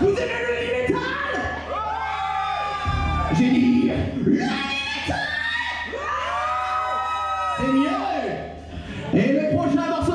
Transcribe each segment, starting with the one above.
Vous aimez le heavy metal? J'ai dit le heavy metal! C'est mieux! Et le prochain morceau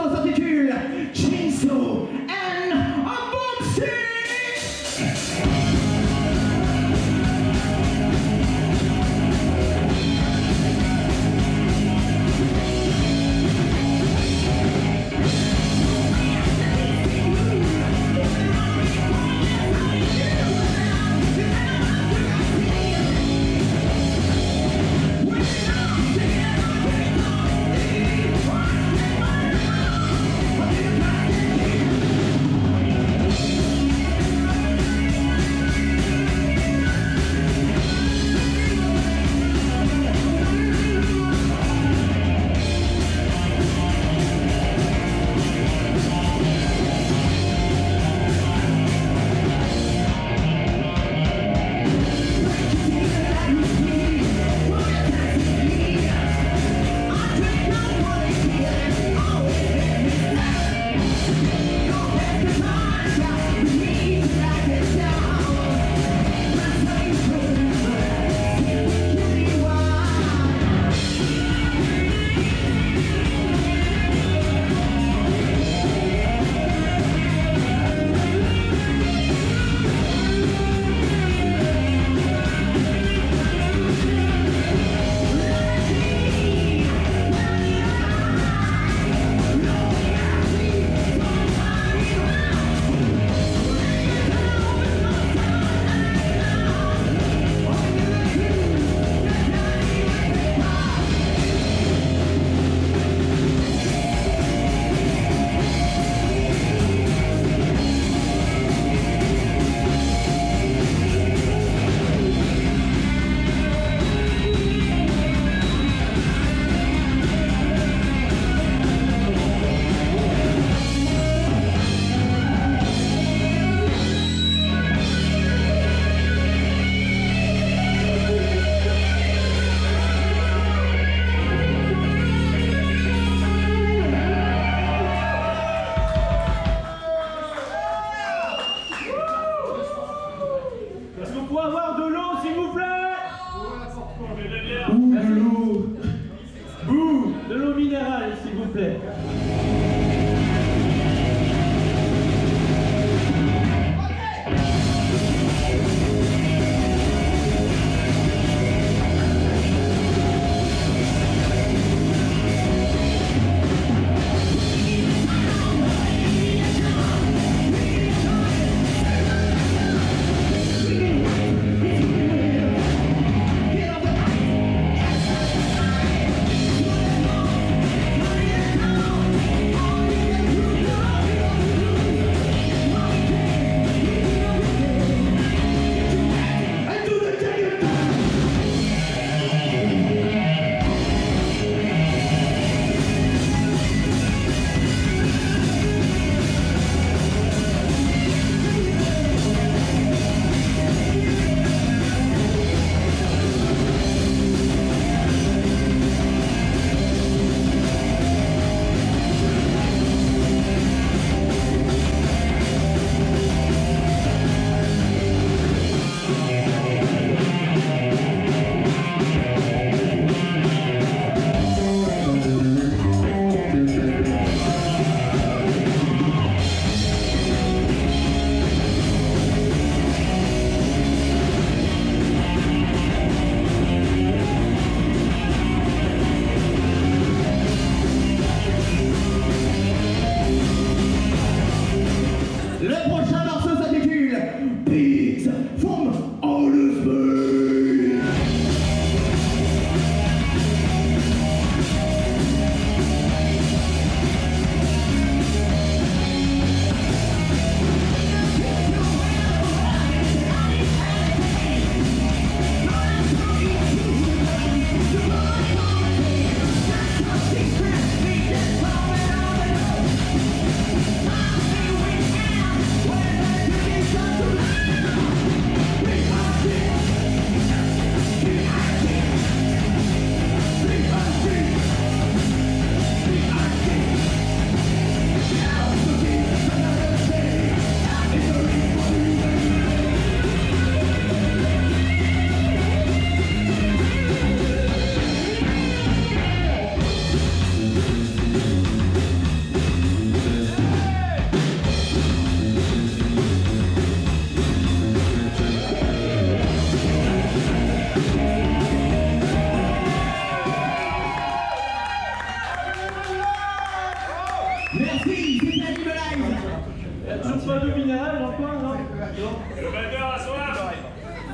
Toujours pas d'eau minérale dans le non? Le batteur a soif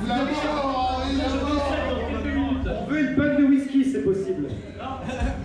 Vous l'avez Je dans quelques minutes. On veut une panne de whisky, c'est possible. Non